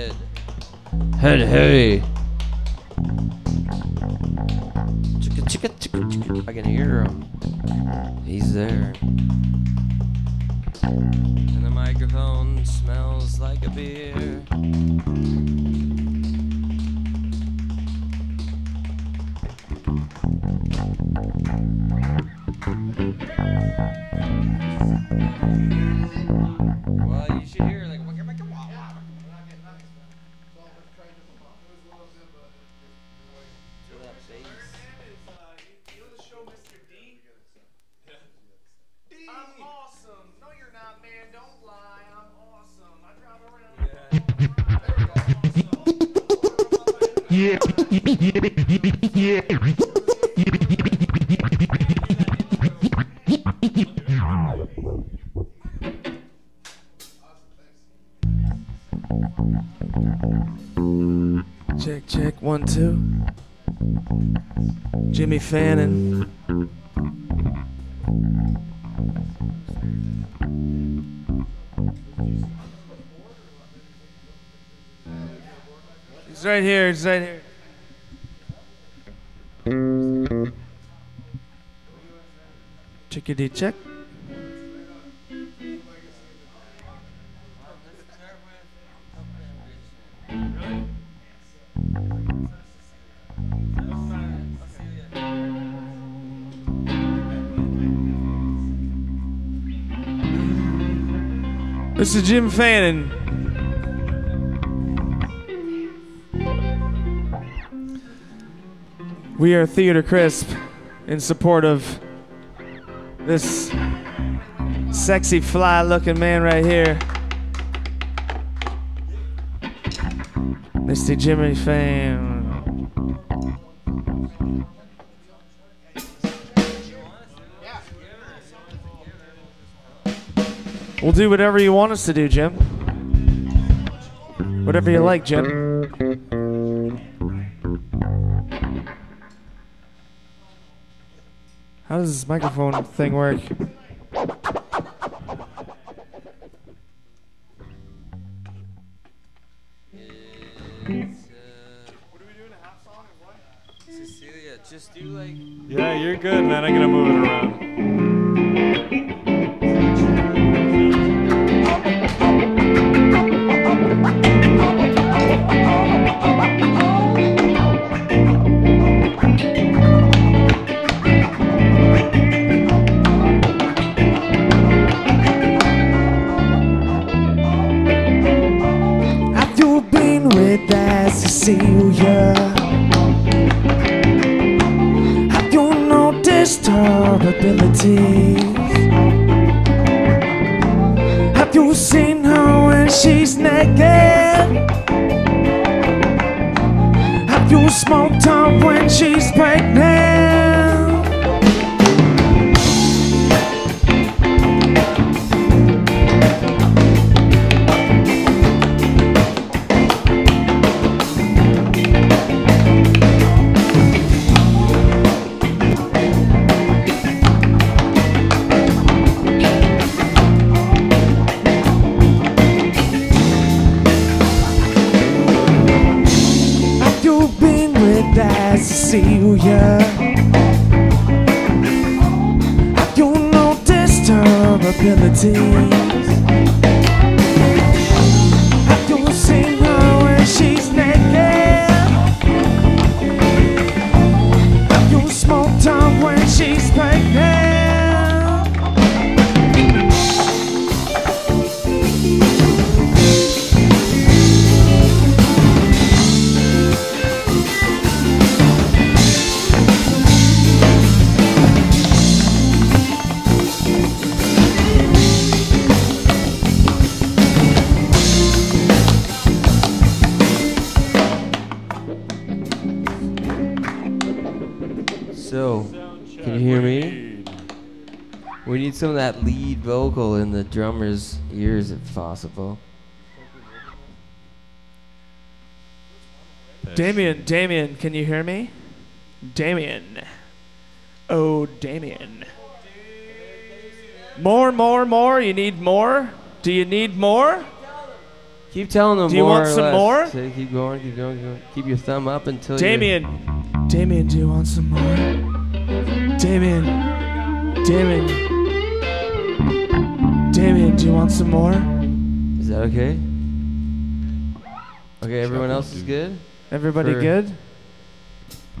head. Head heavy. Chicka chicka chicka chicka. I can hear him. He's there. And the microphone smells like a beer. Well, you should hear like. Two. Jimmy Fannon. He's right here, he's right here. Chickadee check. Is Jim Fannon. We are Theatre Crisp in support of this sexy fly looking man right here. Mr. Jimmy Fan. We'll do whatever you want us to do, Jim. Whatever you like, Jim. How does this microphone thing work? Need some of that lead vocal in the drummer's ears if possible. Damien, Damien, can you hear me? Damien. Oh, Damien. More, more, more. You need more? Do you need more? Keep telling them Do you more want some more? Say, keep going, keep going, keep going. Keep your thumb up until you Damien. Damien, do you want some more? Damien. Damien. Damien, do you want some more? Is that okay? Okay, everyone else is good? Everybody For- good?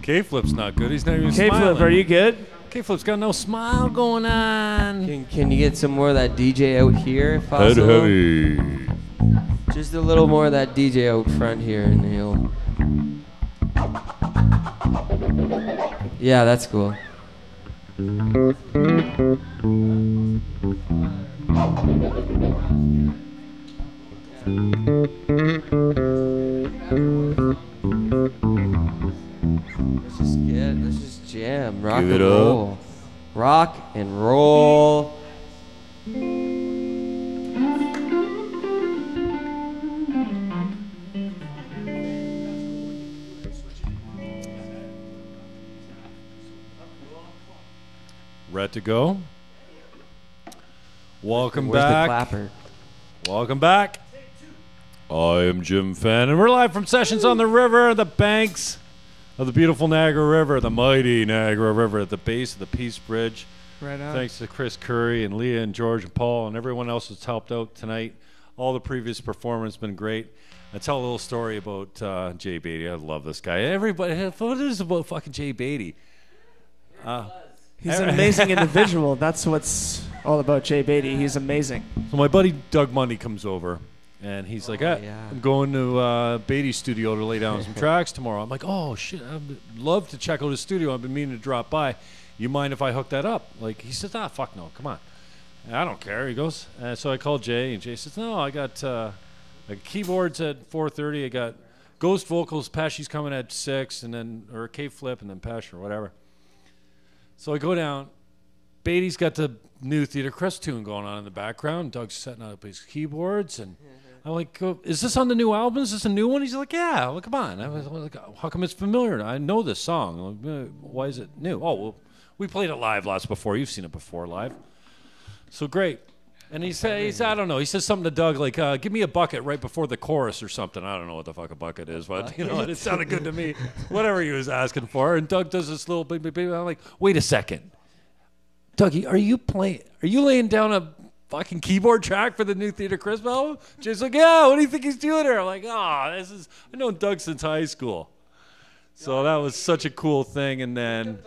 K Flip's not good. He's not even K smiling. Flip, are you good? K Flip's got no smile going on. Can, can you get some more of that DJ out here if Head possible? Just a little more of that DJ out front here and he'll. Yeah, that's cool. Let's just get, let's just jam, rock Give and it up. roll, rock and roll. Ready to go? Welcome Where's back. the clapper? Welcome back. I am Jim Fenn, and we're live from Sessions on the River, the banks of the beautiful Niagara River, the mighty Niagara River, at the base of the Peace Bridge. Right on. Thanks to Chris Curry and Leah and George and Paul and everyone else that's helped out tonight. All the previous performance has been great. I tell a little story about uh, Jay Beatty. I love this guy. Everybody, what is it about fucking Jay Beatty? He's an amazing individual. That's what's all about Jay Beatty. He's amazing. So my buddy Doug Mundy comes over, and he's like, Oh, "Ah, yeah. "I'm going to uh, Beatty's studio to lay down some tracks tomorrow." I'm like, "Oh shit, I'd love to check out his studio. I've been meaning to drop by. You mind if I hook that up?" Like he says, "Ah, fuck no, come on." And I don't care. He goes, uh, so I called Jay, and Jay says, "No, I got uh, keyboards at 4:30. I got Ghost vocals. Pesci's coming at six, and then or K Flip, and then Pesh or whatever." So I go down. Beatty's got the new Theatre Crisp tune going on in the background. Doug's setting up his keyboards, and I'm like, "Oh, "Is this on the new album? Is this a new one?" He's like, "Yeah." Well, come on. I was like, "How come it's familiar? I know this song. I'm like, "Uh, Why is it new?" Oh, well, we played it live lots before. You've seen it before live. So great. And he said, I don't know. He says something to Doug like, uh, "Give me a bucket right before the chorus or something." I don't know what the fuck a bucket is, but you know, it sounded good to me. Whatever he was asking for, and Doug does this little big, big, big. I'm like, "Wait a second, Dougie, are you playing? Are you laying down a fucking keyboard track for the new Theatre Crisp album?" Jay's like, "Yeah, what do you think he's doing here?" I'm like, "Oh, this is I know Doug since high school." So that was such a cool thing, and then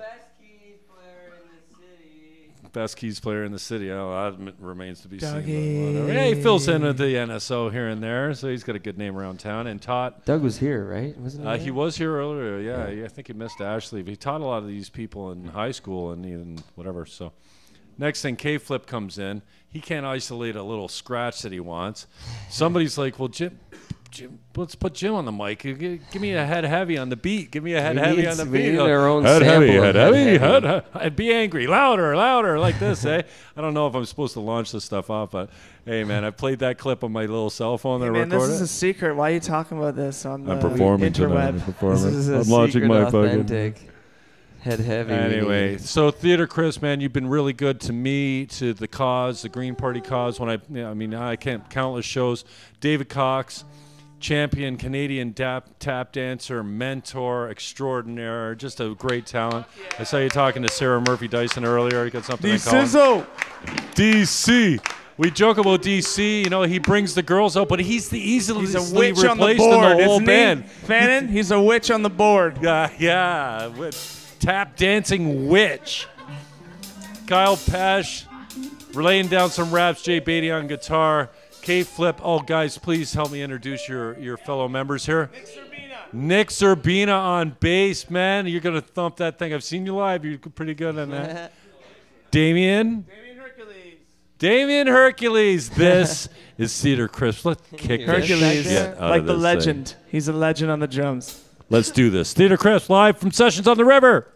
best keys player in the city. Oh, that remains to be seen. but Dougie. whatever. Yeah, he fills in at the NSO here and there, so he's got a good name around town. And taught. Doug was here, right? Wasn't Uh, he? he was here earlier. Yeah, yeah, I think he missed Ashley. But he taught a lot of these people in high school and even whatever. So, next thing, K Flip comes in. He can't isolate a little scratch that he wants. Somebody's like, "Well, Jim, Jim, let's put Jim on the mic. Give, give me a head heavy on the beat. Give me a head We heavy need- on the beat." need Go, our own head heavy, sample head of heavy, head head, heavy." heavy. I'd be angry, louder, louder, like this, eh? I don't know if I'm supposed to launch this stuff off, but hey, man, I played that clip on my little cell phone that I Man, this recorded. is a secret. Why are you talking about this on I'm performing interweb? tonight. I'm performing. This is a I'm launching my fucking. authentic head heavy. Anyway, need. so Theatre Crisp, man, you've been really good to me, to the cause, the Green Party cause. When I, yeah, I mean, I can't countless shows. David Cox, champion Canadian tap, tap dancer, mentor extraordinaire, just a great talent. I saw you talking to Sarah Murphy Dyson earlier. You got something D in common. Sizzle. DC. We joke about DC. You know, he brings the girls out, but he's the easily He's a witch on the replaced board, in the whole isn't band. he? Fannon, he's a witch on the board. Yeah, yeah. With tap dancing witch. Kyle Pash laying down some raps. Jay Beatty on guitar. K Flip. Oh, guys, please help me introduce your, your fellow members here. Nick Zerbina on bass, man. You're going to thump that thing. I've seen you live. You're pretty good on that. Damien. Damien Hercules. Damien Hercules. This is Theatre Crisp. Let's kick this Hercules, shit out like of the this thing. legend. He's a legend on the drums. Let's do this. Theatre Crisp live from Sessions on the River.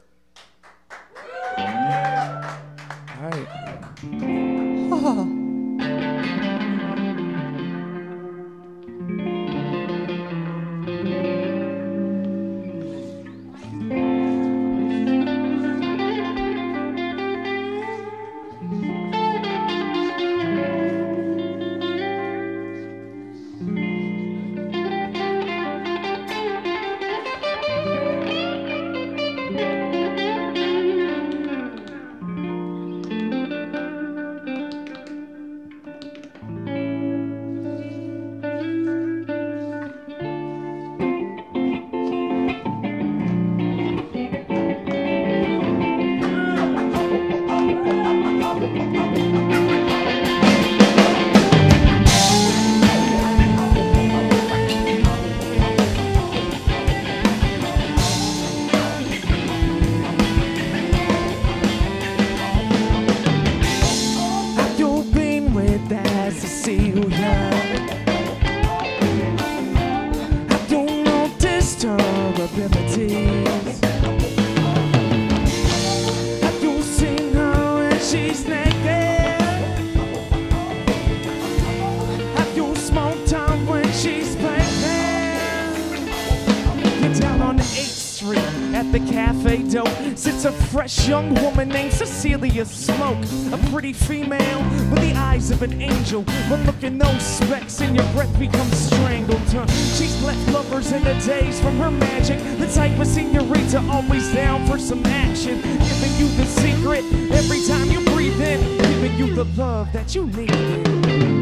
Sits a fresh young woman named Cecilia Smoke. A pretty female with the eyes of an angel. But look at those specs and your breath becomes strangled. Huh? She's left lovers in the days from her magic. The type of senorita always down for some action. Giving you the secret every time you breathe in. Giving you the love that you need.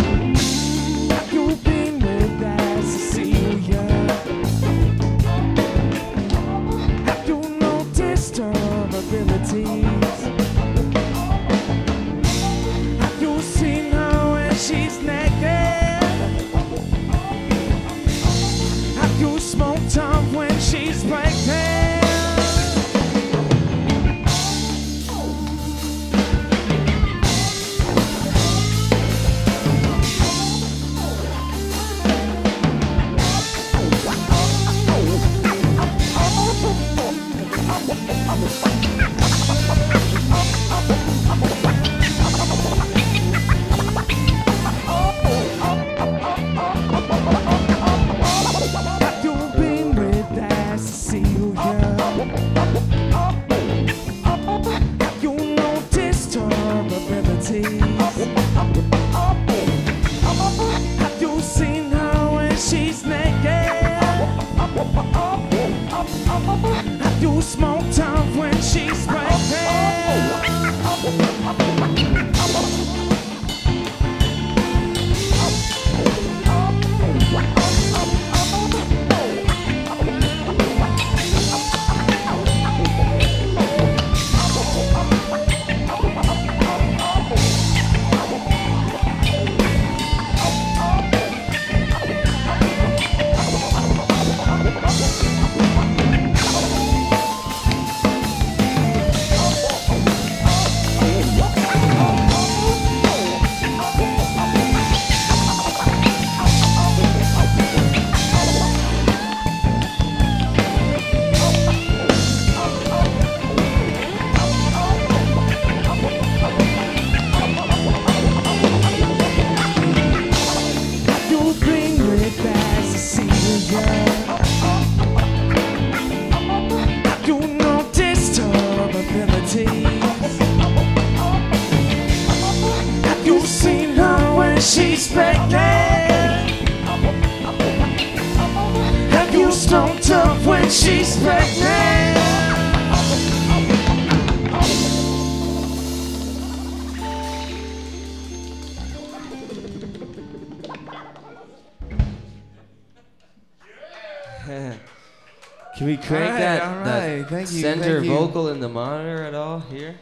Thank you, center thank you. vocal in the monitor at all here?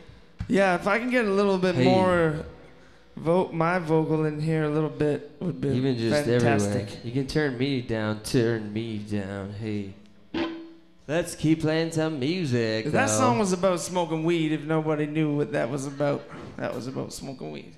Yeah, if I can get a little bit Hey. more vote my vocal in here a little bit would be Even just fantastic. everywhere. You can turn me down, turn me down. Hey. Let's keep playing some music. That though. song was about smoking weed. If nobody knew what that was about, that was about smoking weed.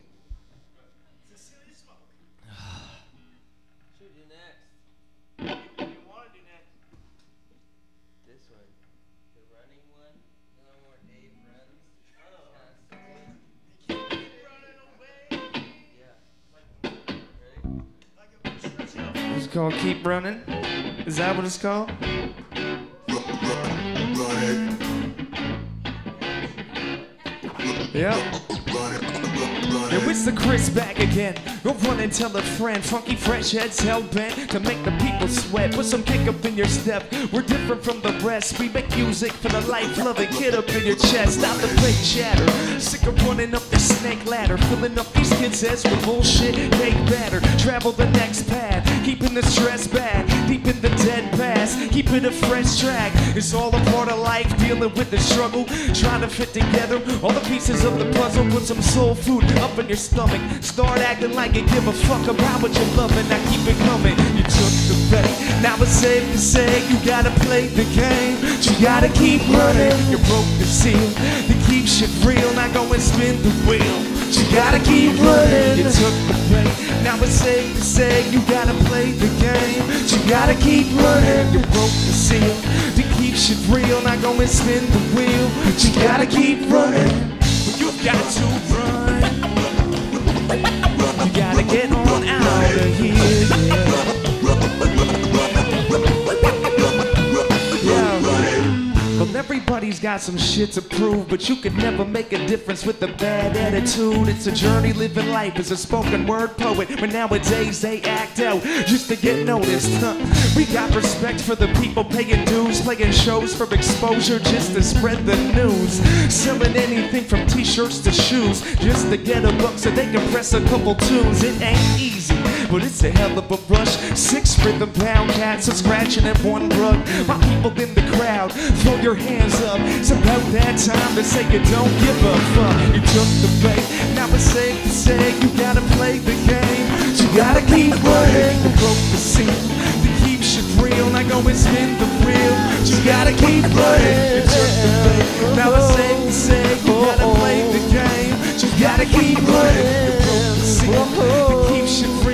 Called Keep Running. Is that what it's called? Yep. It's the Chris back again. Go run and tell a friend. Funky fresh heads hell bent to make the people sweat. Put some kick up in your step. We're different from the rest. We make music for the life loving kid up in your chest. Stop the fake chatter. Sick of running up the snake ladder. Filling up these kids' heads with bullshit. Cake batter. Travel the next pad. Keeping the stress back. Deep in the dead past. Keeping a fresh track. It's all a part of life. Dealing with the struggle. Trying to fit together all the pieces of the puzzle. Put some soul food up in your stomach. Start acting like you give a fuck about what you're loving. Now keep it coming. You took the bait. Now it's safe to say you gotta play the game. You gotta keep running. You broke the seal to keep shit real. Now go and spin the wheel. You gotta keep running. You took the bait. Now it's safe to say you gotta play the game. You gotta keep running. You broke the seal to keep shit real. Now go and spin the wheel. You gotta keep running. You got to run. You gotta get on out everybody's got some shit to prove, but you can never make a difference with a bad attitude. It's a journey living life as a spoken word poet, but nowadays they act out just to get noticed. Huh. We got respect for the people paying dues, playing shows for exposure just to spread the news. Selling anything from t shirts to shoes just to get a buck so they can press a couple tunes. It ain't easy. But it's a hell of a rush. Six rhythm pound cats are scratching at one rug. My people in the crowd, throw your hands up. It's about that time to say you don't give a fuck. You took the bait. Now it's safe to say you gotta play the game. You gotta keep. You broke the scene to keep shit real. Now go and spin the wheel. You gotta keep running. You took the bait. Now it's safe to say you gotta play the game. You gotta keep running. You broke the scene to keep shit real.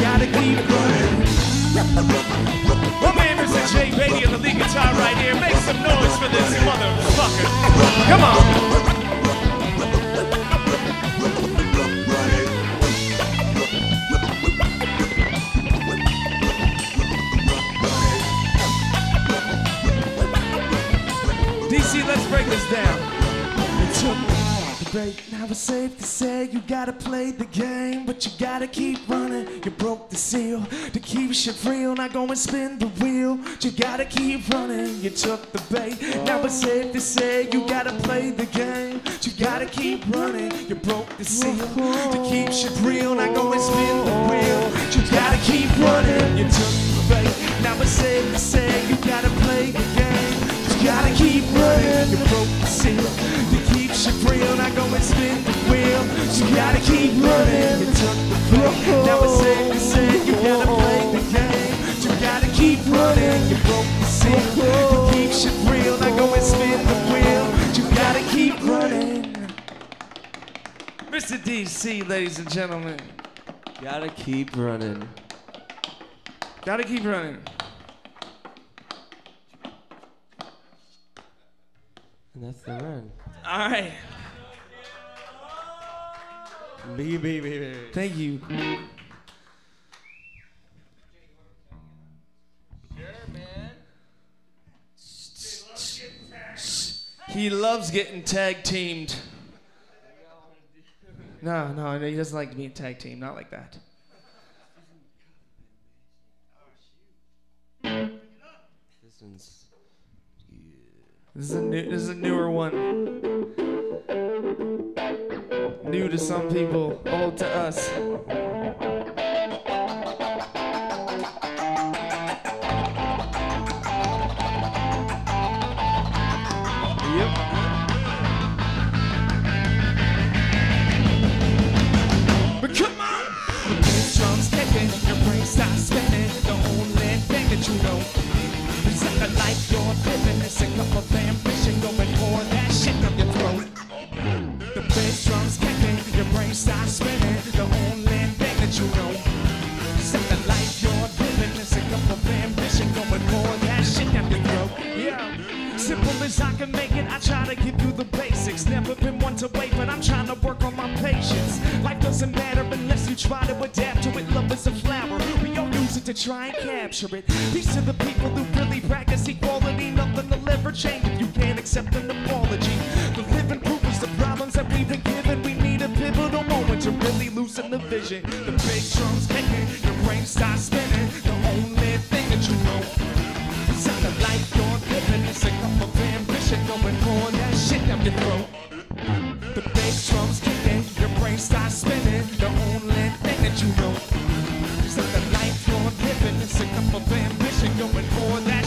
Gotta keep running. My man is J. Beatty on the lead guitar right here. Make some noise for this motherfucker. Come on. Break. Now it's safe to say you gotta play the game, but you gotta keep running. You broke the seal to keep shit real. Not go and spin the wheel. You gotta keep running. You took the bait. Now it's safe to say you gotta play the game. You gotta keep running. You broke the seal to keep shit real. Not go and spin the wheel. You gotta keep running. You took the bait. Now it's safe to say you gotta play the game. You gotta keep running. You broke the seal real. Now go and spin the wheel. You gotta keep running. You took the bait. Now it's safe to say you gotta play the game. You gotta keep running. You broke the seal to keep shit real. Now go and spin the wheel. You gotta keep running. Mr. DC, ladies and gentlemen. Gotta keep running. Gotta keep running. And that's the run. All right. Biggie, biggie, biggie. Thank you. He loves getting tag teamed. No, no, no, he doesn't like to be tag team. Not like that. since. This is a new, this is a newer one. New to some people, old to us. You know is that the life you're living is a cup of ambition going for that brain spinning. The only thing that you know is that the life you're living is a cup of ambition going that shit down your throat. Yeah. Simple as I can make it, I try to give you the basics. Never been one to wait, but I'm trying to work on my patience. Life doesn't matter unless you try to adapt to it. Love is a flower, we all use it to try and capture it. These are the people who really practice equality. Nothing will ever change if you can't accept an apology. The living proof is the problems that we've been given. We pivotal moment to really loosen the vision. The big drums kicking, your brain starts spinning. The only thing that you know is that the life you're living is a cup of ambition going for that shit down your throat. The bass drums kicking, your brain starts spinning. The only thing that you know is that the life you're living is a cup of ambition going for that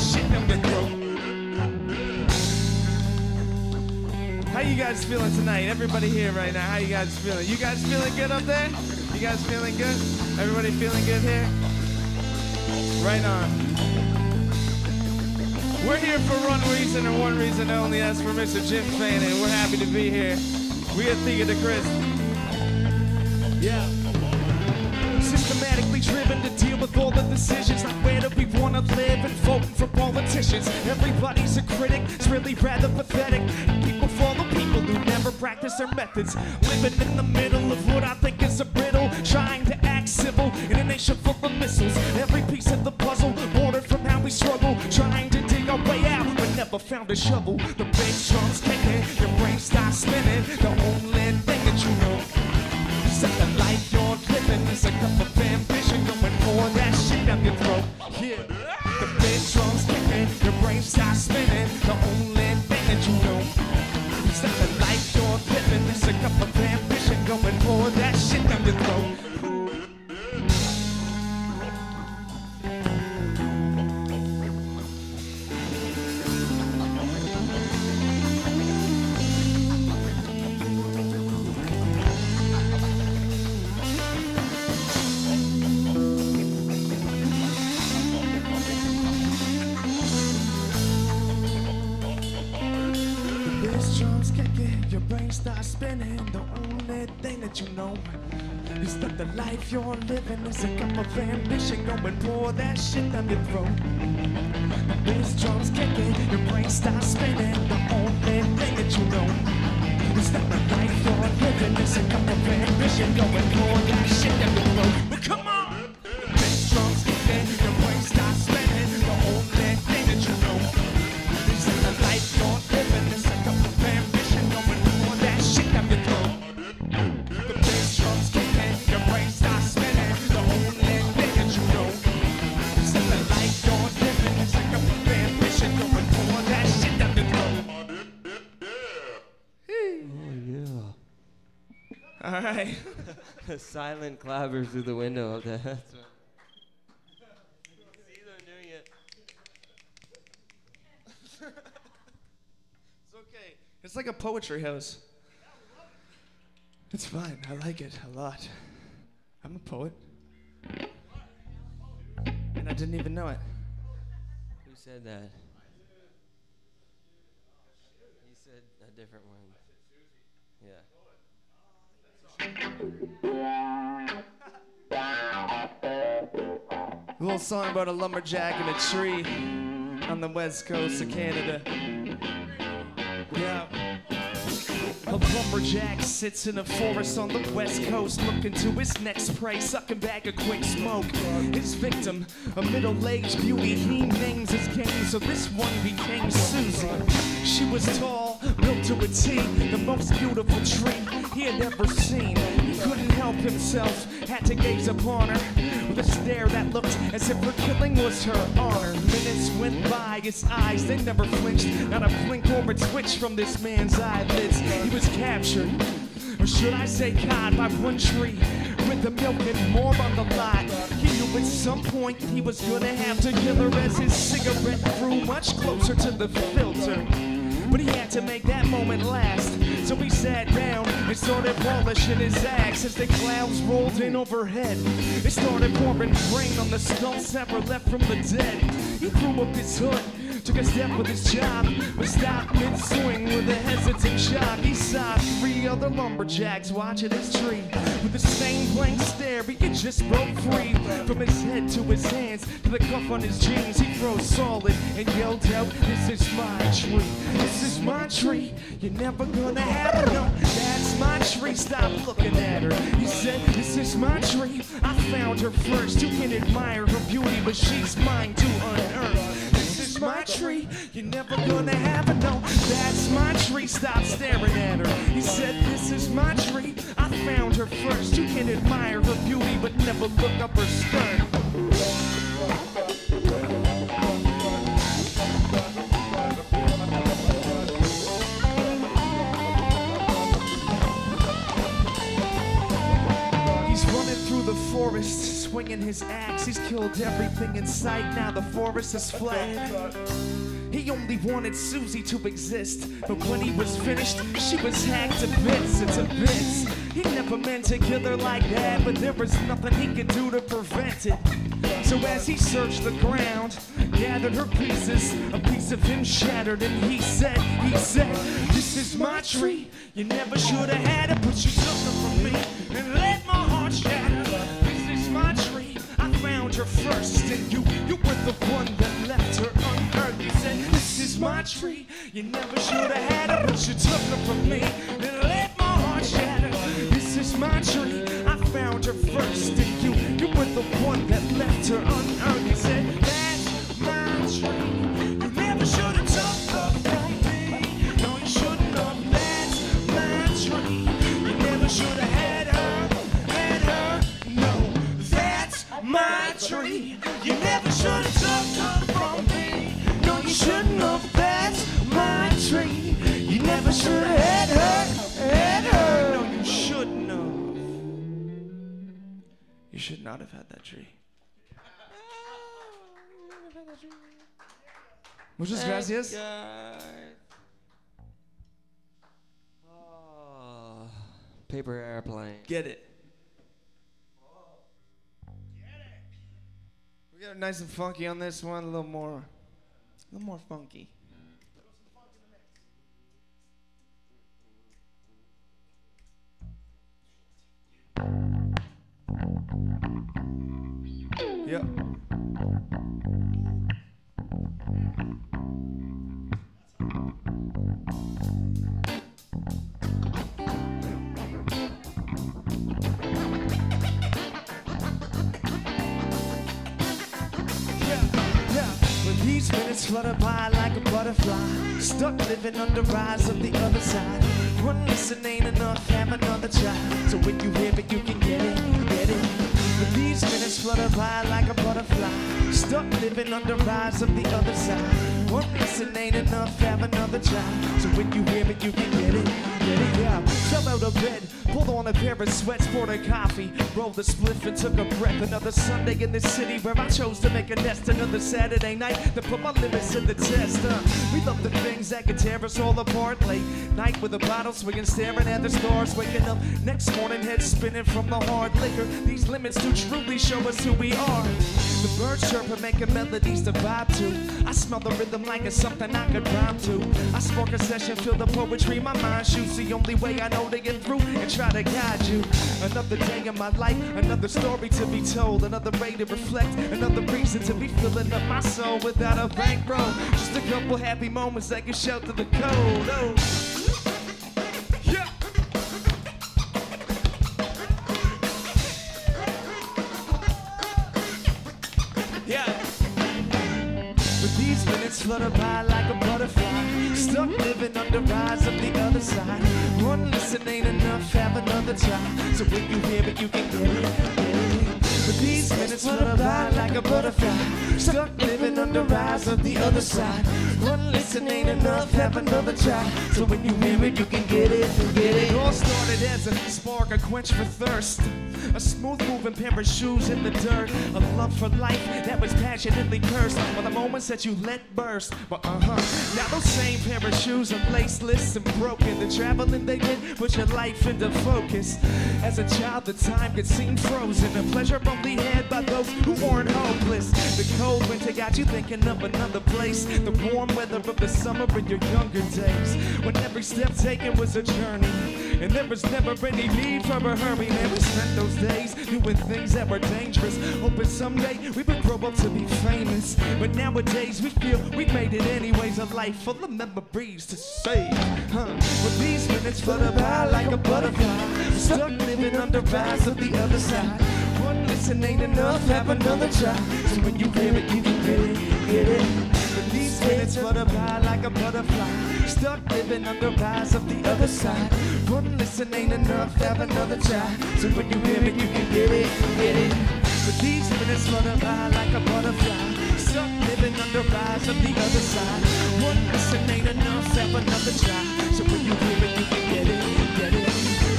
How you guys feeling tonight? Everybody here right now, how you guys feeling? You guys feeling good up there? You guys feeling good? Everybody feeling good here? Right on. We're here for one reason and one reason only. That's for Mr. Jim Fain, and we're happy to be here. We at Theatre Crisp. Yeah. Systematically driven to deal with all the decisions. Like where do we wanna live and voting for politicians? Everybody's a critic, it's really rather pathetic. Who never practice their methods. Living in the middle of what I think is a riddle. Trying to act civil in a nation full of missiles. Every piece of the puzzle bordered from how we struggle. Trying to dig our way out, but never found a shovel. The bass drums kicking, your brain starts spinning. The only thing that you know Set the life you're living is a cup of ambition going for that shit down your throat. Yeah. That you know is that the life you're living is a cup of ambition. Going pour that shit down your throat. The bass drums kicking, your brain starts spinning. The only thing that you know is that the life you're living is a cup of ambition. Going pour that shit down your throat. Silent clappers through the window of that. That's what. See them doing it. It's okay. It's like a poetry house. It's fine. I like it a lot. I'm a poet. And I didn't even know it. Who said that? He said a different one. Yeah. A little song about a lumberjack in a tree on the west coast of Canada. Yeah. A lumberjack sits in a forest on the west coast, looking to his next prey, sucking back a quick smoke. His victim, a middle-aged beauty, he names his game, so this one became Susie. She was tall, built to a T, the most beautiful tree he had ever seen. He couldn't help himself, had to gaze upon her with a stare that looked as if her killing was her honor. Minutes went by, his eyes, they never flinched, not a blink or a twitch from this man's eyelids. He was captured, or should I say caught by one tree with the milk and more on the lot. He knew at some point he was gonna have to kill her as his cigarette grew much closer to the filter. But he had to make that moment last. So he sat down and started polishing his axe as the clouds rolled in overhead. It started pouring rain on the skulls that were left from the dead. He threw up his hood, took a step with his job, but stopped mid-swing with a hesitant shock. He saw three other lumberjacks watching his tree. With the same blank stare, he had just broke free. From his head to his hands, to the cuff on his jeans, he froze solid and yelled out, This is my tree, this is my tree. You're never gonna have it, no, that's my tree. Stop looking at her. He said, This is my tree. I found her first. You can admire her beauty, but she's mine to unearth. My tree. You're never gonna have it, no, that's my tree. Stop staring at her. He said, This is my tree. I found her first. You can admire her beauty, but never look up her skirt. Swinging his axe. He's killed everything in sight. Now the forest is flat. He only wanted Susie to exist, but when he was finished, she was hacked to bits and to bits. He never meant to kill her like that, but there was nothing he could do to prevent it. So as he searched the ground, gathered her pieces, a piece of him shattered, and he said, he said, This is my tree. You never should have had it, but you took it from me and let my heart shatter. Her first, and you, you were the one that left her unhurt. He said, This is my tree. You never should have had it, but you took it from me and let my heart shatter. This is my tree. I found her first, and you, you were the one that left her unearned. Should not have had that tree. Muchas gracias. Oh, paper airplane. Get it. We got it nice and funky on this one, a little more, a little more funky. Yep. These minutes flutter by like a butterfly, stuck living under rise of the other side. One listen ain't enough, have another try. So when you hear it, you can get it, get it. When these minutes flutter by like a butterfly, stuck living under rise of the other side. One listen ain't enough, have another try. So when you hear it, you can get it, get it, yeah. Fell out of bed, pulled on a pair of sweats, poured a coffee, rolled a spliff and took a breath. Another Sunday in the city where I chose to make a nest. Another Saturday night to put my limits in the test. Uh, we love the things that can tear us all apart. Late night with a bottle swinging, staring at the stars. Waking up next morning, head spinning from the hard liquor. These limits do truly show us who we are. The birds chirping, making melodies to vibe to. I smell the rhythm like it's something I could rhyme to. I spark a session, feel the poetry, my mind shoots. The only way I know to get through and try to guide you. Another day in my life, another story to be told, another way to reflect, another reason to be filling up my soul without a bankroll. Just a couple happy moments that can shelter the cold. Oh. These minutes flutter by like a butterfly. Stuck living under eyes of the other side. One listen ain't enough, have another try. So if you hear it, you can get it. Get it. But these minutes flutter by like a butterfly. Stuck living on the rise of the other side. One listen ain't enough, have another try. So when you hear it, you can get it, get it. It all started as a spark, a quench for thirst. A smooth moving pair of shoes in the dirt. A love for life that was passionately cursed. By the moments that you let burst. But uh huh. Now those same pair of shoes are laceless and broken. The traveling they did put your life into focus. As a child, the time could seem frozen. The pleasure only had by those who weren't hopeless. The cold winter got you thinking of another place. The warm weather of the summer in your younger days. When every step taken was a journey. And there was never any need for a hurry. Man, we spent those days doing things that were dangerous. Hoping someday we would grow up to be famous. But nowadays we feel we made it anyways. A life full of memories to save. Huh? With these minutes flutter by like a butterfly. Stuck living under rise of the other side. One listen ain't enough, have another try. So when you hear it, you can get it, get it. But these minutes flutter by like a butterfly. Stuck living under rise of the other side. One listen ain't enough, have another try. So when you hear it, you can get it, get it. But these minutes flutter by like a butterfly. Stuck living under rise of the other side. One listen ain't enough, have another try. So when you hear it, you can get it, get it.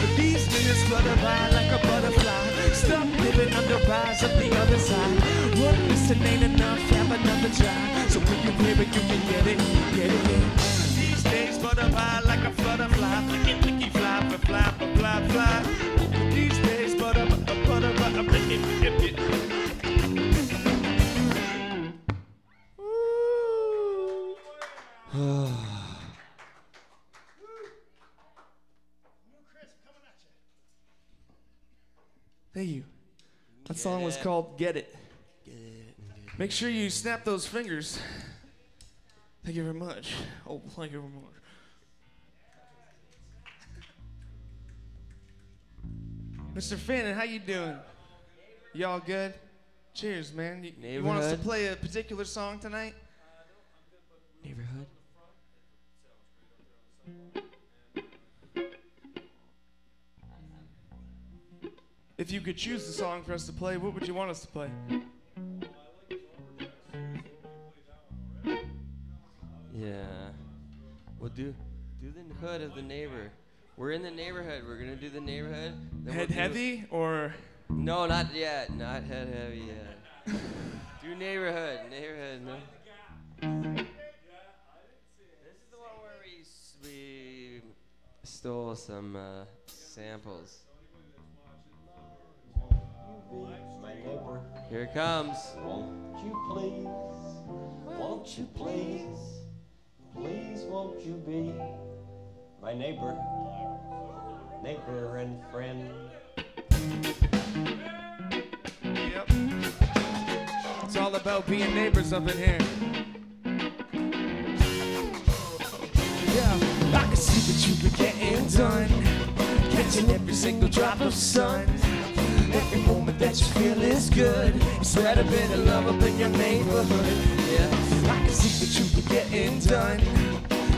But these minutes flutter by like a butterfly. Rise of the other side. One listen ain't enough, have another try. So when you you can get it, get it. These days flutter by like a flutterfly. Flicky, flicky, fly, fly, fly, fly, fly. These days flutter, flutter, flicky, flicky, flicky. Thank you. That song was called Get It. Make sure you snap those fingers. Thank you very much. Oh, thank you very much. Mr. Fannon, how you doing? Y'all good? Cheers, man. You, you want us to play a particular song tonight? If you could choose the song for us to play, what would you want us to play? Yeah. We'll do do the hood of the neighbor. We're in the neighborhood. We're gonna do the neighborhood. then we'll Head do- heavy or No, not yet. Not head heavy yet. do neighborhood. Neighborhood. No. This is the one where we we stole some uh, samples. My neighbor, Here it comes. won't you please, won't you please, please won't you be my neighbor, neighbor and friend. Yep. It's all about being neighbors up in here. Yeah, I can see that you've been getting done. Catching every single drop of sun. Every moment that you feel is good. You spread a bit of love up in your neighborhood. Yeah, I can see that you are getting done.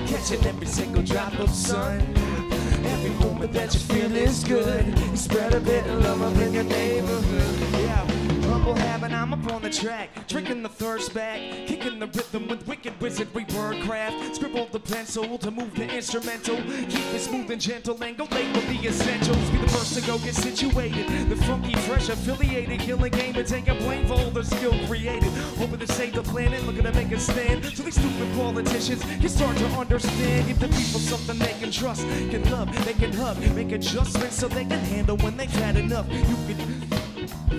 Catching every single drop of sun. Every moment that you feel is good. You spread a bit of love up in your neighborhood. Yeah, I'm up on the track. Drinking the thirst back. Kicking the rhythm with wicked wizardry wordcraft. Scribble the pencil to move the instrumental. Keep it smooth and gentle and go label the essentials. Be the first to go get situated. The funky, fresh, affiliated, killing game and taking blame for all the skill created. Hoping to save the planet, looking to make a stand. So these stupid politicians can start to understand. Give the people something they can trust, can love, they can hug, make adjustments so they can handle when they've had enough. You can.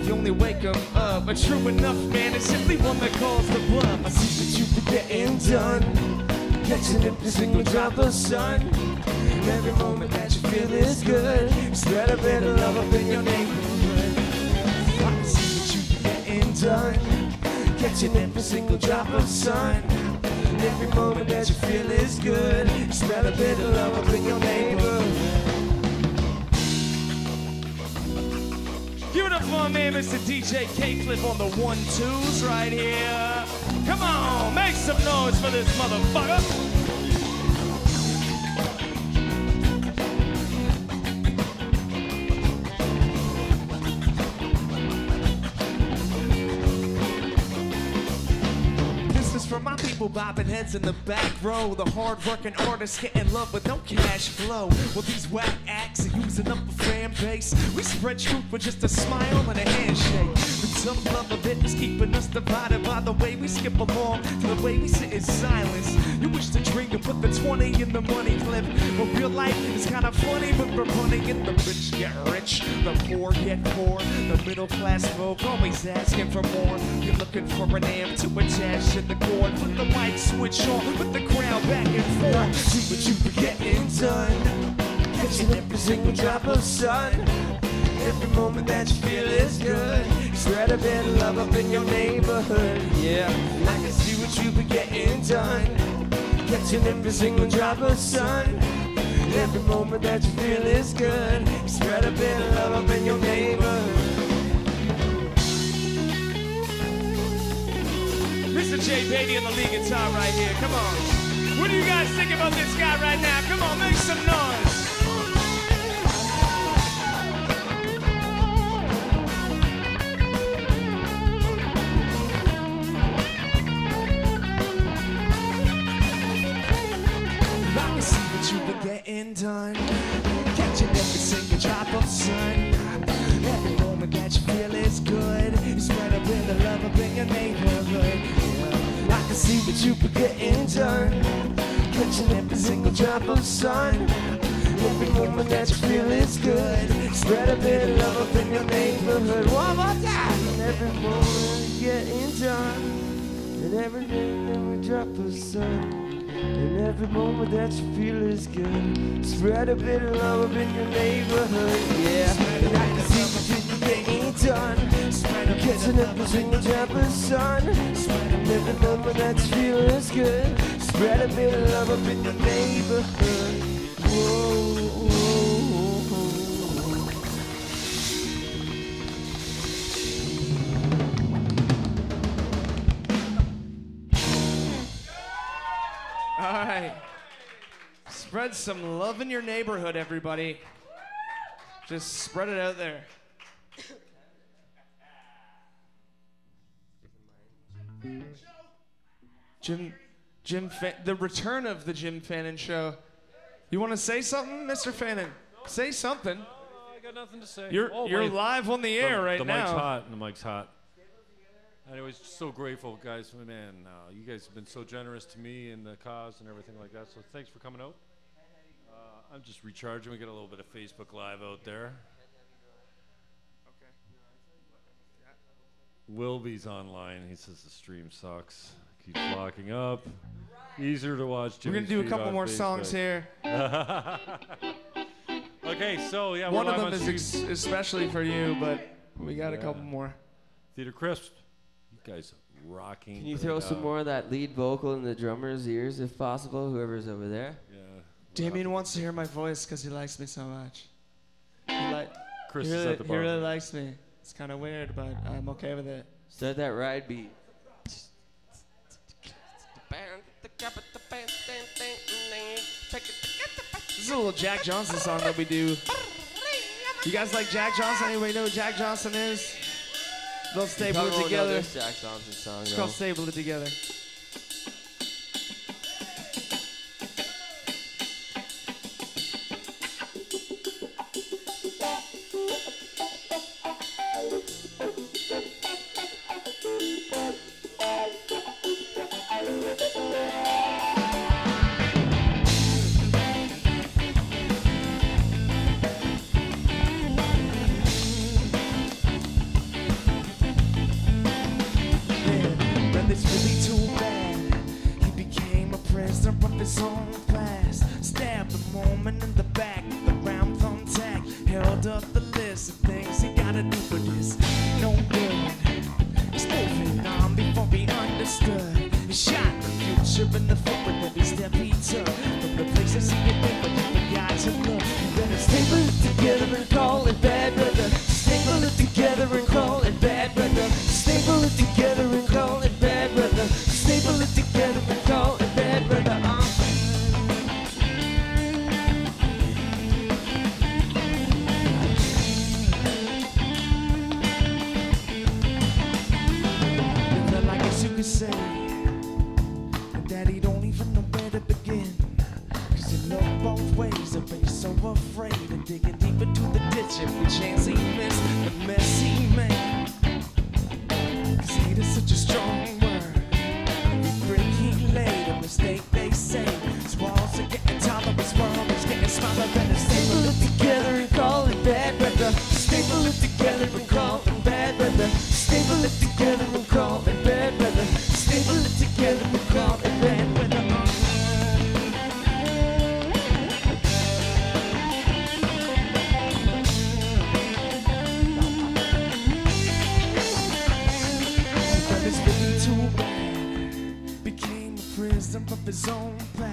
You only wake 'em up. A true enough man is simply one that calls the bluff. I see that you've been getting done. Catching every single drop of sun. Every moment that you feel is good. Spread a bit of love up in your neighborhood. I see that you've been getting done. Catching every single drop of sun. Every moment that you feel is good. Spread a bit of love up in your neighborhood. Give it up for man, Mr. DJ K-Flip on the one-twos right here. Come on, make some noise for this motherfucker. Bobbing heads in the back row. The hard-working artists getting love with no cash flow. Well, these whack acts are using up a fan base. We spread truth with just a smile and a handshake. Tough love of it is keeping us divided by the way we skip along to the way we sit in silence. You wish to drink and put the 20 in the money clip. But real life is kind of funny, but we're running it. The rich get rich, the poor get poor. The middle class folk always asking for more. You're looking for an amp to attach to the cord. Put the mic switch on, put the crowd back and forth. See what you be getting done. Catching every single drop of sun. Every moment that you feel is good. Spread a bit of love up in your neighborhood. Yeah, And I can see what you be getting done. Catching every single drop of sun. Every moment that you feel is good. Spread a bit of love up in your neighborhood. Mr. J. Beatty on the lead guitar right here. Come on. What do you guys think about this guy right now? Come on, make some noise. Getting done. Catching every single drop of sun. Every moment that you feel is good. You spread a bit of love up in your neighborhood. Yeah. I can see what you've been getting done. Catching every single drop of sun. Every moment that you feel is good. Spread a bit of love up in your neighborhood. One more time. Every moment getting done. And every day, every drop of sun. And every moment that you feel is good. Spread a bit of love up in your neighborhood. Yeah. And I can see what you're getting done. Catching every single drop of sun. And every moment that you feel is good. Spread a bit of love up in your neighborhood. Whoa. All right. Spread some love in your neighborhood, everybody. Just spread it out there. Jim, Jim, Fa- the return of the Jim Fannon show. You want to say something, Mr. Fannon? Say something. Oh, I got nothing to say. You're Oh, you're wait. live on the The- air right the now. mic's hot. And the mic's hot. Anyways, so grateful, guys. Man, uh, you guys have been so generous to me and the cause and everything like that. So thanks for coming out. Uh, I'm just recharging. We got a little bit of Facebook Live out there. Wilby's online. He says the stream sucks. Keeps locking up. Easier to watch. We're gonna do a feed couple on more songs Facebook. here. Okay, so yeah, One of live them on is stream. ex- especially for you, but we got a Yeah. couple more. Theatre Crisp. You guys rocking. Can you it throw some more of that lead vocal in the drummer's ears if possible? Whoever's over there. Yeah. Damien wants to hear my voice because he likes me so much. He, li- Chris he, is really, at the he really likes me. It's kind of weird, but I'm okay with it. Start that ride beat. This is a little Jack Johnson song that we do. You guys like Jack Johnson? Anybody know who Jack Johnson is? They'll staple it together. Jack Johnson song. It's though. called Staple It Together. Prisoner of his own past.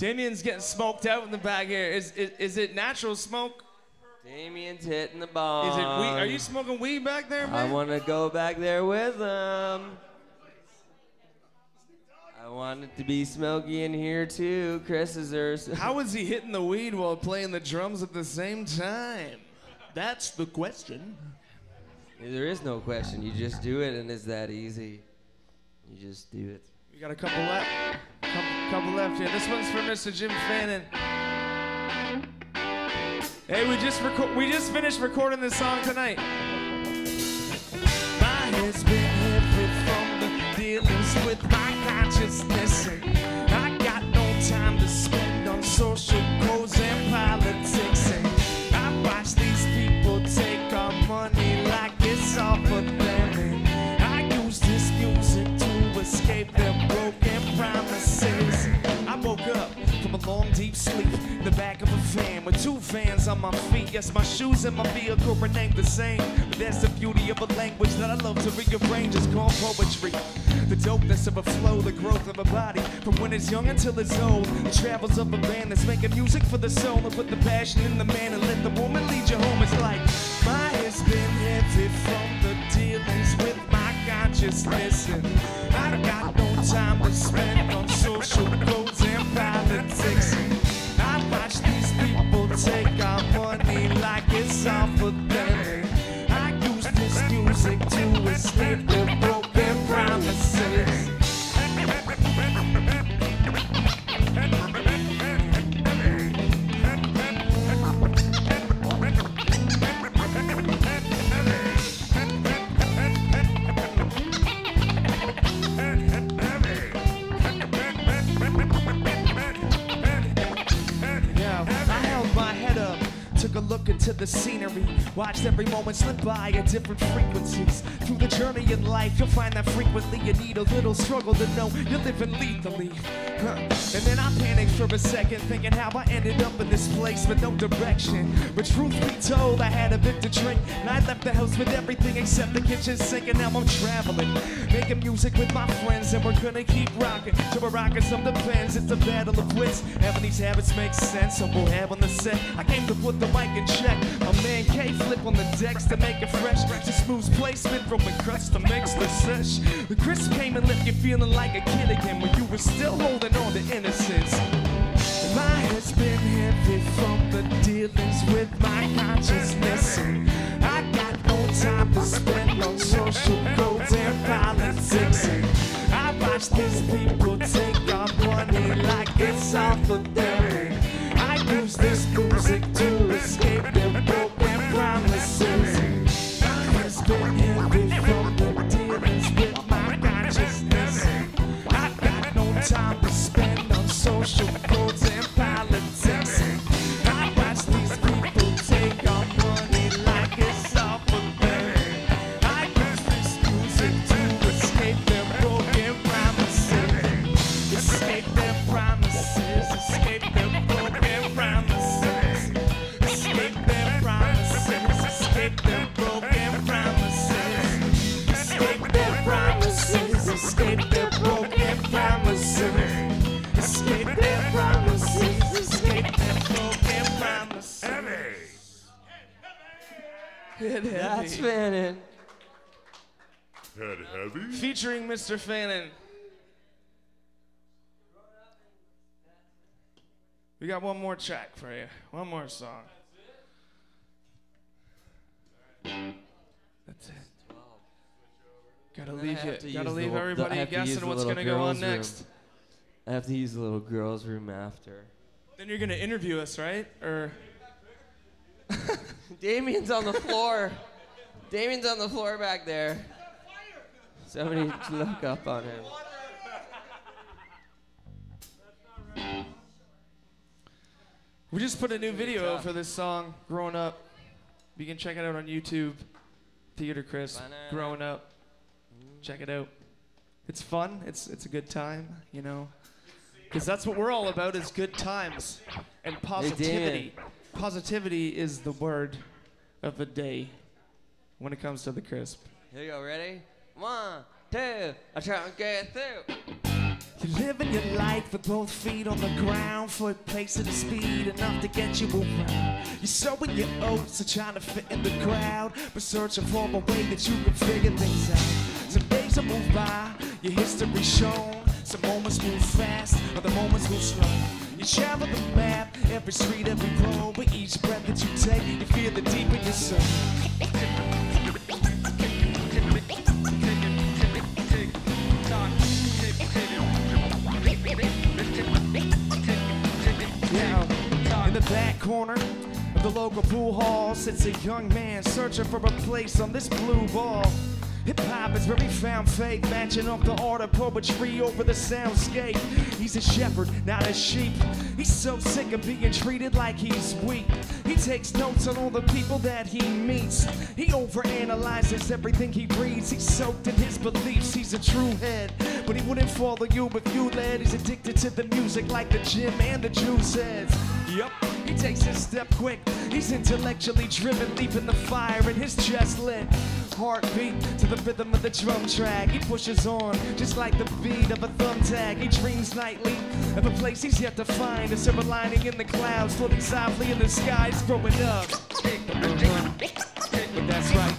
Damien's getting smoked out in the back here. Is, is, is it natural smoke? Damien's hitting the ball. Is it weed? Are you smoking weed back there, man? I want to go back there with him. I want it to be smoky in here too. Chris is there. How is he hitting the weed while playing the drums at the same time? That's the question. There is no question. You just do it, and it's that easy. You just do it. We got a couple left. Couple, couple left here. This one's for Mr. Jim Fannon. Hey, we just reco- we just finished recording this song tonight. My head's been heavy from the dealings with my consciousness. Deep sleep the back of a van with two fans on my feet. Yes, my shoes and my vehicle were named the same. But that's the beauty of a language that I love to rearrange. It's called poetry. The dopeness of a flow, the growth of a body. From when it's young until it's old. The travels of a band that's making music for the soul. And put the passion in the man and let the woman lead you home. It's like my head's been heavy from the dealings with my consciousness. And I got no time to spend on social codes and politics. The watched every moment slip by at different frequencies. Through the journey in life, you'll find that frequently you need a little struggle to know you're living lethally. And then I panicked for a second, thinking how I ended up in this place with no direction. But truth be told, I had a bit to drink, and I left the house with everything except the kitchen sink, and now I'm traveling, making music with my friends, and we're gonna keep rocking. To we're rocking some depends, it's a battle of wits. Having these habits makes sense, so we'll have on the set. I came to put the mic in check. A man K flip on the decks to make it fresh. To smooth placement from the crust to mix the sesh. The crisp came and left you feeling like a kid again when you were still holding on the innocence. My head's been heavy from the dealings with my consciousness. I got no time to spend on social codes and politics. I watch these people take our money like it's all for them. Mr. Fannon. We got one more track for you. One more song. That's it. Gotta leave you. Gotta leave the- the- I everybody guessing what's gonna go on room. next. I have to use the little girls' room after. Then you're gonna interview us, right? Or Damien's on the floor. Damien's on the floor back there. Somebody look up on him. we just put a new video for this song, "Growing Up." You can check it out on YouTube. Theatre Crisp, eh? "Growing Up." Check it out. It's fun. It's it's a good time, you know. Because that's what we're all about is good times and positivity. Positivity is the word of the day when it comes to the crisp. Here you go. Ready? One, two. I try and get through. You're living your life with both feet on the ground, foot pacing the speed enough to get you around. You're sowing your oats, are trying to fit in the crowd, but searching for a way that you can figure things out. Some days will move by, your history shown. Some moments move fast, other moments move slow. You travel the map, every street, every road, but each breath that you take, you feel the deep in your soul. Corner of the local pool hall sits a young man searching for a place on this blue ball. Hip hop is where he found faith, matching up the art of poetry over the soundscape. He's a shepherd, not a sheep. He's so sick of being treated like he's weak. He takes notes on all the people that he meets. He overanalyzes everything he reads. He's soaked in his beliefs. He's a true head, but he wouldn't follow you if you led. He's addicted to the music like the gym and the juice heads. Yup, he takes his step quick. He's intellectually driven, leaving the fire in his chest lit. Heartbeat to the rhythm of the drum track. He pushes on, just like the beat of a thumbtack. He dreams nightly of a place he's yet to find. A silver lining in the clouds, floating softly in the skies, growing up. But that's right.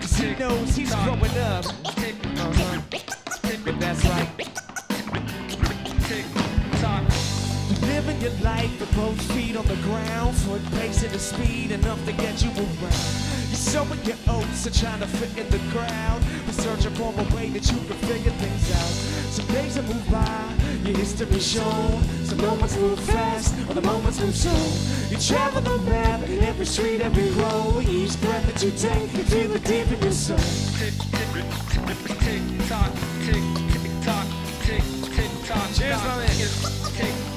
'Cause he knows he's growing up. Your life with both feet on the ground, foot pacing the speed enough to get you around. You're sowing your oats and trying to fit in the crowd, but searching for a way that you can figure things out. Some days will move by, your history shown. Some moments move fast, other moments move slow. You travel the map, every street, every road. Each breath that you take, you feel it deep in your soul. Tick tock, tick tick tock, tick tick tock. Cheers, my man.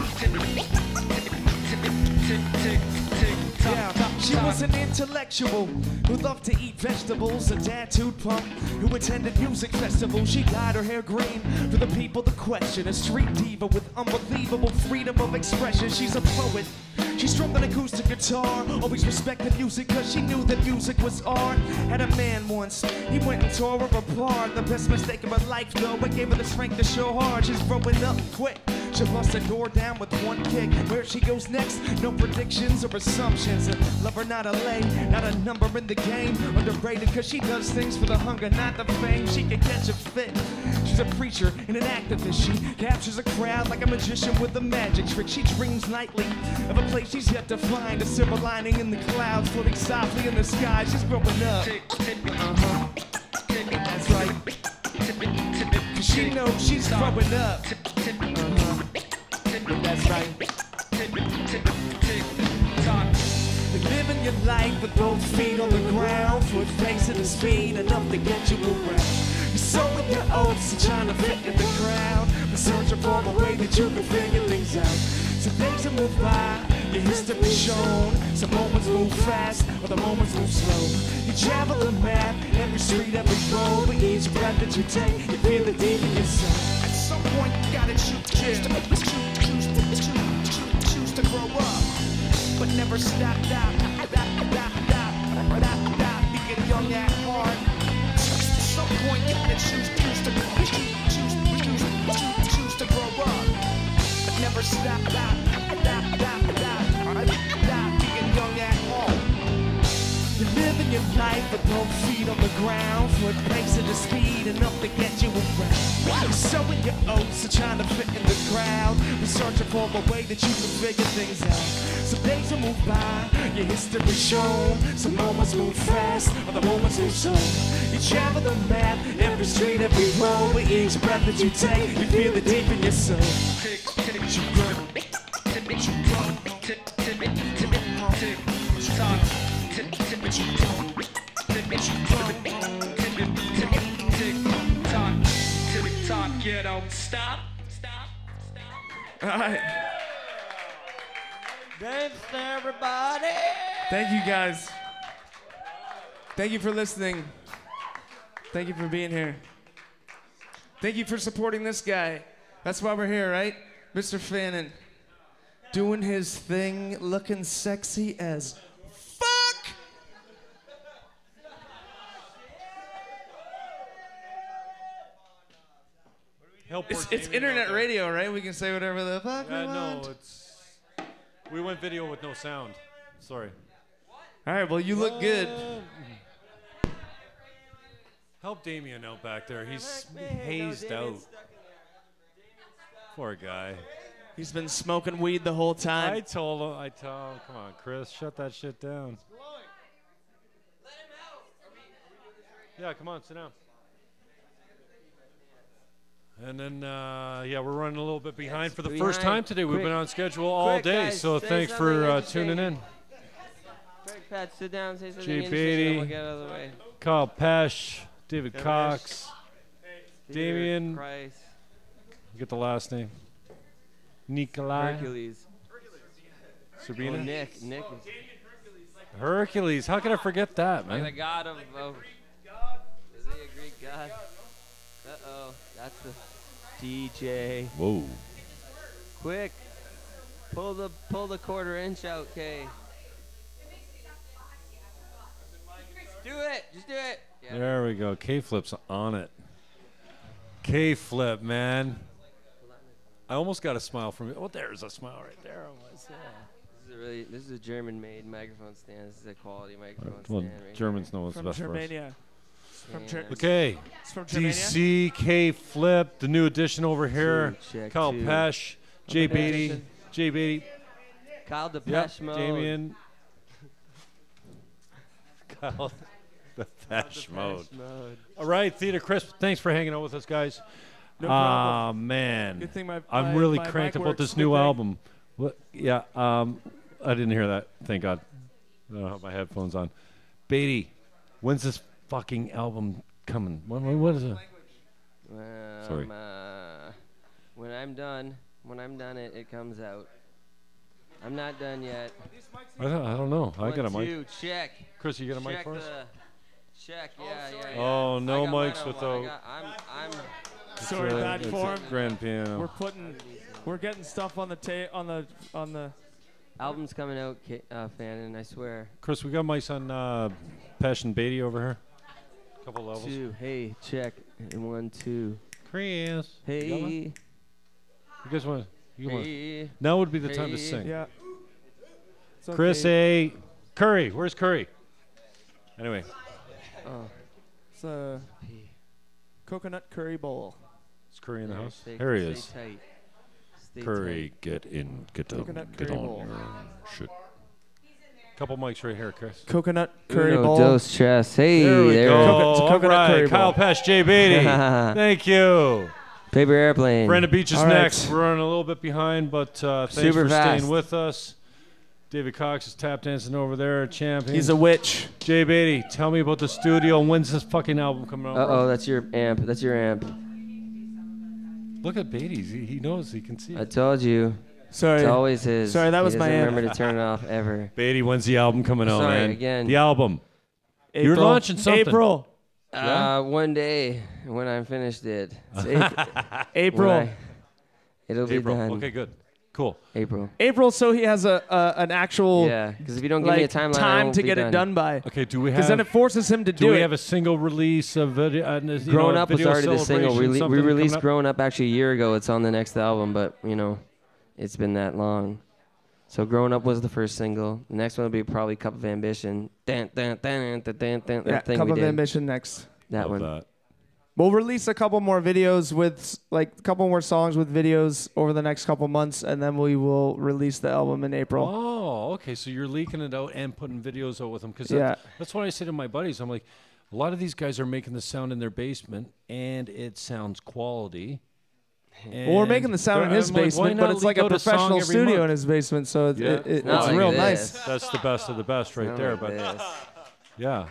Yeah, she was an intellectual who loved to eat vegetables, a tattooed punk who attended music festivals. She dyed her hair green for the people to question. A street diva with unbelievable freedom of expression. She's a poet. She strummed an acoustic guitar, always respected music cause she knew that music was art. Had a man once, he went and tore her apart. The best mistake of her life though, it gave her the strength to show hard. She's growing up quick. She'll bust the door down with one kick. Where she goes next, no predictions or assumptions. And love her not a lay, not a number in the game. Underrated cause she does things for the hunger, not the fame. She can catch a fit. She's a preacher and an activist. She captures a crowd like a magician with a magic trick. She dreams nightly of a place she's yet to find. A silver lining in the clouds, floating softly in the sky. She's growing up. Uh-huh. That's right. Cause she knows she's growing up. That's right. You're living your life with both feet on the ground, foot facing the speed enough to get you around. You're sowing your oats and trying to fit in the crowd, but searching for a way that you can figure things out. Days will move by, your history shown. Some moments move fast, other moments move slow. You travel the map, every street, every road, but each breath that you take, you feel it deep in your. At some point, you gotta choose, choose, to, but never stop, stop, stop, stop, stop, stop, stop, being young at heart. At some point, you gotta choose, choose to, choose, choose, choose, choose, to grow up, but never stop, stop, at heart. life with both feet on the ground. Foot pace at the speed enough to get you around. Sowing your oats and trying to fit in the crowd. We're searching for a way that you can figure things out. Some days will move by, your history shown. Some moments move fast, other moments move slow. You travel the map, every street, every road. With each breath that you take, you feel it deep in your soul. Tick, tick, you grow. You grow. Tick, tick, All right. Thanks, everybody. Thank you guys. Thank you for listening. Thank you for being here. Thank you for supporting this guy. That's why we're here, right? Mr. Fannon. Doing his thing, looking sexy as Help It's, it's internet radio, right? We can say whatever the fuck we Uh, no, want. it's. We went video with no sound. Sorry. All right, well, you look good. Help Damien out back there. He's hazed out. Poor guy. He's been smoking weed the whole time. I told him. I told him. Come on, Chris. Shut that shit down. Yeah, come on, sit down. And then, uh, yeah, we're running a little bit behind for the first time today. We've been on schedule all Quick, day, guys, so thanks for uh, tuning in. Quick, Pat, sit down, say something Jay Beatty. we'll get out of the way. Kyle Pesh, David Pesh. Cox. Peter Damien. Christ, Get the last name. Nikolai. Hercules. Sabina. Oh, Nick. Nick is Hercules. How could I forget that, man? like the god of. of is he a Greek god? Uh oh, that's the DJ. Whoa. Quick, pull the pull the quarter inch out, Kay. Do it, just do it. Yeah. There we go. K Flip's on it. K Flip, man. I almost got a smile from you. Oh, there's a smile right there. Oh, what's that? This is a really this is a German-made microphone stand. This is a quality microphone Well, stand. Right Germans know what's From best for us. Okay. It's from Germania. DC K Flip, the new addition over here. Two, check Kyle two. Pesh, Jay Beatty, addition. Jay Beatty. Kyle Yep. Depeche Mode. Damien. Kyle Depeche Depeche Mode. Mode. All right, Theatre Crisp. Thanks for hanging out with us, guys. No Ah problem. man, Good thing my- I'm my- really my cranked about this new thing. album. What? Yeah, um, I didn't hear that. Thank God. I don't have my headphones on. Beatty, when's this fucking album coming? When, when- what is it? Well, Sorry. um, uh, when I'm done, when I'm done, it, it comes out. I'm not done yet. I don't, I don't know. I got a One, mic. two, check. Chris, you got a mic for us? the- Check, yeah, yeah, yeah. Oh, no I got mine mics without- I got, I'm, I'm. Sorry, bad it's a form. Grand piano. We're putting, we're getting stuff on the ta- on the on the. Album's coming out, Ki- uh, fan, and I swear. Chris, we got mics on uh, Pesh and Beatty over here. Couple levels. Two, hey, check. And one, two. Chris. You, got one? Hey, you guys want? You want? hey. Now would be the time to sing. Yeah. It's Chris okay. A. Curry. Where's Curry? Anyway, Oh, It's a coconut curry bowl. is Curry in the there, house? stay- There he stay is. tight. Stay Curry, get in, get on, Coconut get on bowl. your shit. Couple mics right here, Chris. Coconut curry Uno, bowl. dos, tres. Hey, There we there go. we it's a All coconut right, curry Kyle bowl. Pesh, J. Beatty. Thank you. Paper airplane. Brandon Beach is All right. next. We're running a little bit behind, but uh, thanks Super for fast. staying with us. David Cox is tap dancing over there, champion. He's a witch. Jay Beatty, tell me about the studio. When's this fucking album coming out? Uh oh, that's your amp. That's your amp. Look at Beatty. He, he knows. He can see. I it. told you. Sorry. It's always his. Sorry, that He was my doesn't amp. remember to turn it off ever. Beatty, when's the album coming out, Sorry, man? again. The album. April. You're launching something. April. Uh, one day when I'm finished it. It's April. when I- it'll be April. done. Okay, good. Cool. April. April. So he has a, a an actual Yeah, because if you don't give like me a timeline, I time won't to be get it done by. Okay, do we have? Because have then it forces him to do do, we it. have a single release of video? Uh, you Growing know, Up was video already the single. celebration, Rele- we something released coming up? Growing Up actually a year ago. It's on the next album, but you know, it's been that long. So growing up was the first single. The next one will be probably Cup of Ambition. Dan, dan, dan, dan, dan, dan, Yeah, that thing Cup we of did. Ambition next. That Love one. that. We'll release a couple more videos with like a couple more songs with videos over the next couple months, and then we will release the album in April. Oh, okay. So you're leaking it out and putting videos out with them because Yeah. that's what I say to my buddies. I'm like, a lot of these guys are making the sound in their basement, and it sounds quality. Well, we're making the sound in his I'm like, basement, but it's like a leak out song professional studio month? in his basement, so it, Yeah. it, it- it's like real this. nice. That's the best of the best right Not there. like but this. yeah,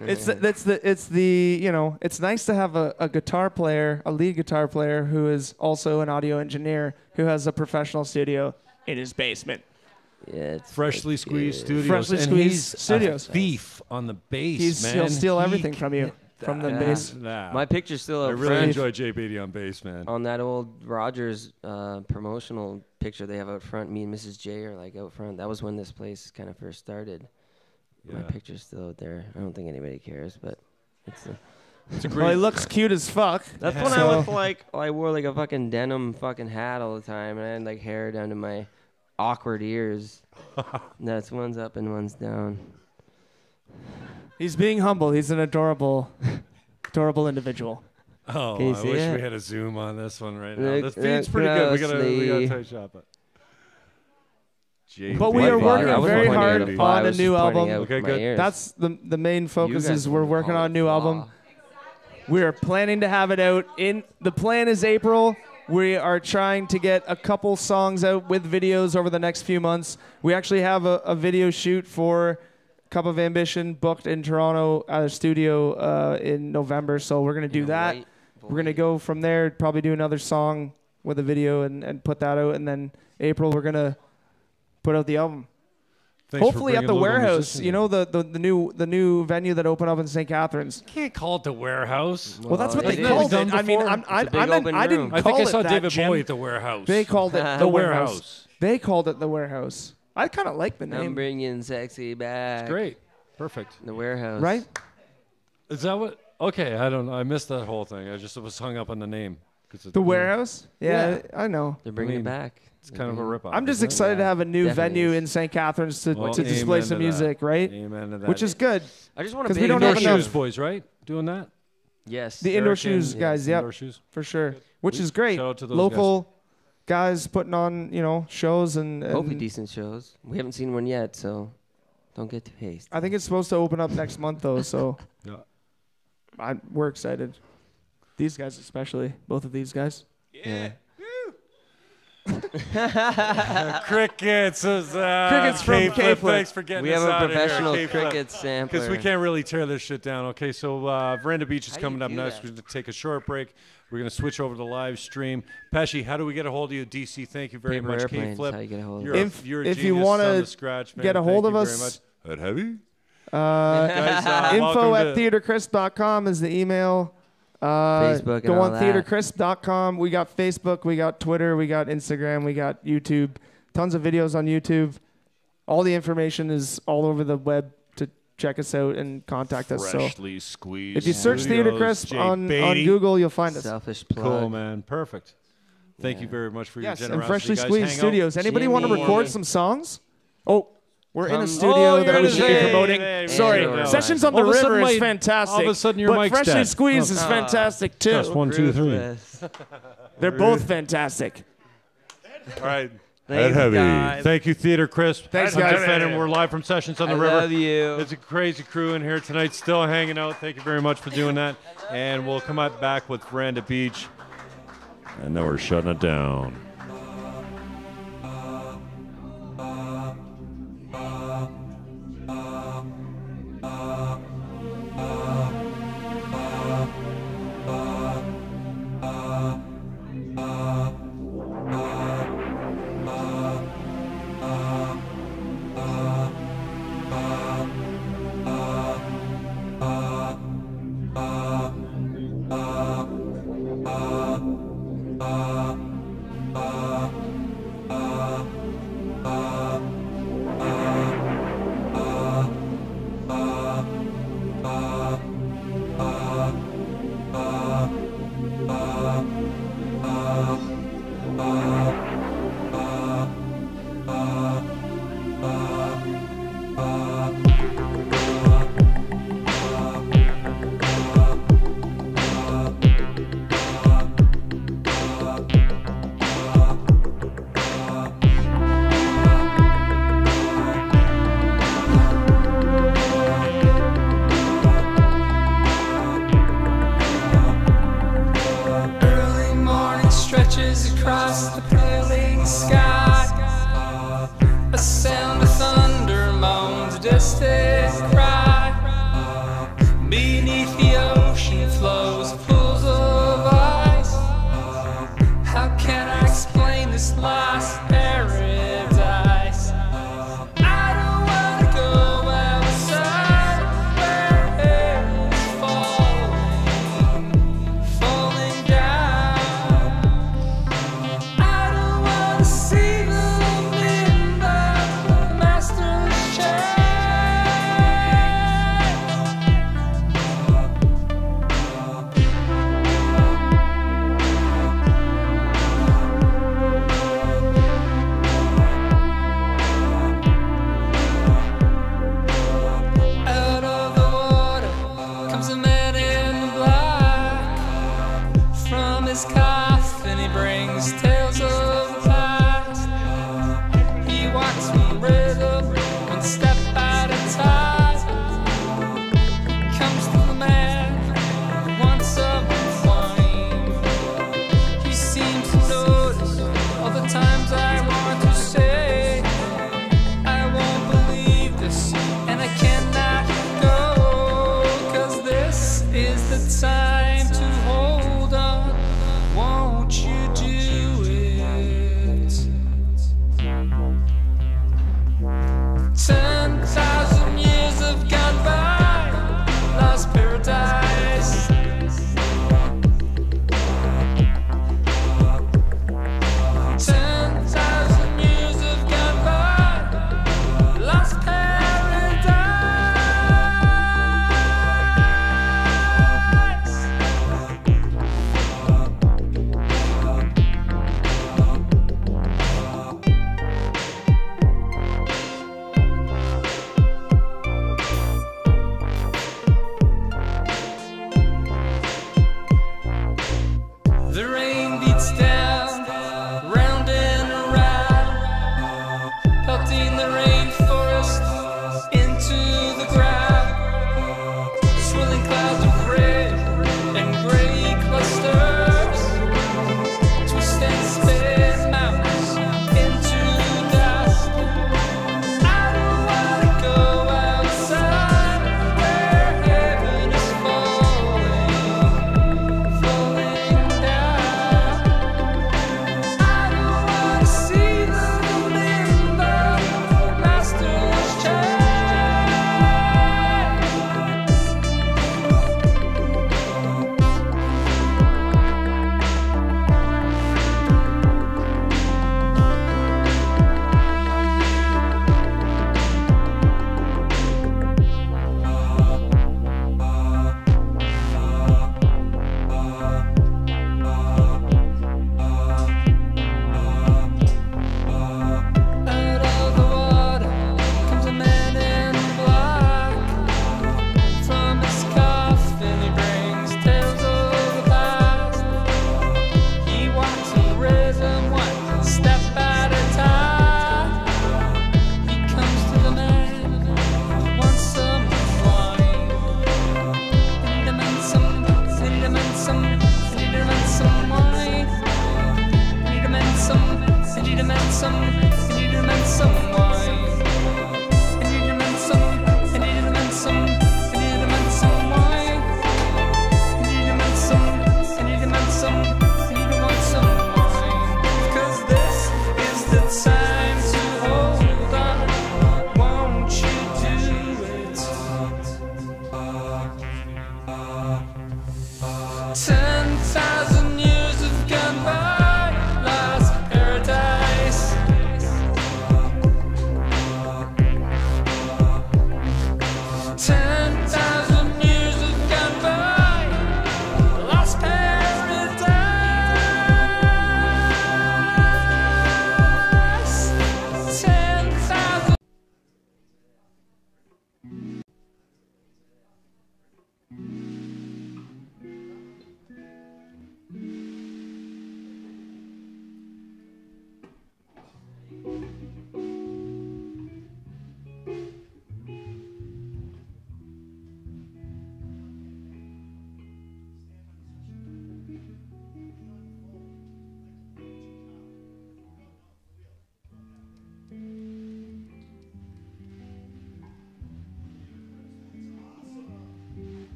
It's the, it's the it's the you know it's nice to have a, a guitar player, a lead guitar player who is also an audio engineer who has a professional studio in his basement. Yeah, it's freshly it's squeezed good. studios. Freshly and squeezed he's studios. A thief on the bass, He's man. he'll steal He everything from you from the Yeah. bass. Nah. My picture's still I really front. enjoy Jay Beatty on bass, man. on that old Rogers uh, promotional picture they have out front. Me and Mrs. J are like out front. That was when this place kind of first started. My Yeah. picture's still out there. I don't think anybody cares, but it's. A, It's a Well, great. he looks cute as fuck. that's when So- I looked like I wore like a fucking denim fucking hat all the time, and I had like hair down to my awkward ears. that's one's up and one's down. He's being humble. He's an adorable, adorable individual. oh, I wish it? we had a zoom on this one right now. Look The feed's pretty good. We gotta, we gotta closely. tight shop it. Jay But we are working I very hard at a on fly, I a was new album. Okay, good. ears. That's the the main focus is we're working on a new flaw. album. We are planning to have it out in the plan is April. We are trying to get a couple songs out with videos over the next few months. We actually have a, a video shoot for Cup of Ambition booked in Toronto at a studio uh, in November. So we're gonna do Yeah, that. white We're gonna go from there. Probably do another song with a video and, and put that out. And then April we're gonna put out the album. Thanks Hopefully at the warehouse. You know the, the the new the new venue that opened up in St. Catharines. can't call it the warehouse. Well, that's what they is. called it. I mean. I'm, I, am i am open I didn't room. I call think I saw David Jim. Bowie at the warehouse. They called it the, the warehouse. warehouse. They called it the warehouse. I kind of like the I'm name, bringing sexy back. Great, perfect. The warehouse. right? Is that what? Okay, I don't know. I missed that whole thing. I just was hung up on the name. 'Cause it- The warehouse. Yeah, I know. They're bringing I mean, it back. It's kind of a rip off. I'm just excited to have a new Definitely venue is. in St. Catharines to, Well, to display amen some to that. music, right? Amen to that. Which is good. I just want to 'Cause be we don't indoor have enough- shoes, boys, right? Doing that. Yes. The indoor Eric shoes and- guys, yep, Indoor shoes. for sure. Which We- is great. shout out to those Local guys. putting on, you know, shows and, and Hopefully decent shows. We haven't seen one yet, so don't get too hasty. I think it's supposed to open up next month though, so Yeah. I, we're excited. These guys especially, both of these guys. Yeah. Crickets. Is, uh, Crickets from K-Flip. K-Flip. Thanks for getting We us have a out of here, professional K-Flip. cricket sampler. Because we can't really tear this shit down. Okay, so uh, Veranda Beach is How coming up next. that? We're going to take a short break. We're going to switch over to the live stream. Pesci, how do we get a hold of you? DC, thank you very Paper much. airplanes, K-Flip, how you get a hold of you're, us. a, If- you're a if you wanna scratch, man. Get a hold Thank of us. That heavy? Uh, Guys, uh, info at to- theatercrisp.com is the email. Uh, Facebook and go all on that. theatercrisp.com. We got Facebook, we got Twitter, we got Instagram, we got YouTube. Tons of videos on YouTube. All the information is all over the web to check us out and contact us. So Freshly squeezed. if you search Theater Studios, Crisp Jay on, on Beatty. Google, you'll find us. Selfish plug. Cool, man. Perfect. Thank you very much for Yes, your and generosity. Freshly guys. Squeezed Hang out. Studios. Anybody want to Jimmy. record some songs? Oh, we're in a Oh, studio you're that we a should be promoting. Hey, hey, Sorry, hey, hey. Sessions on the All River sudden is fantastic. all of a sudden your but mic's Freshly dead. Squeezed is Ah. fantastic too. Just one, two, three. They're both fantastic. All right. That heavy. Thank you, Theatre Crisp. Thanks, I'm guys. Jeff Fannon. We're live from Sessions on I the River. love you. It's a crazy crew in here tonight, still hanging out. Thank you very much for doing that. And we'll come up back with Veranda Beach. And then we're shutting it down. Ah.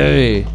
Head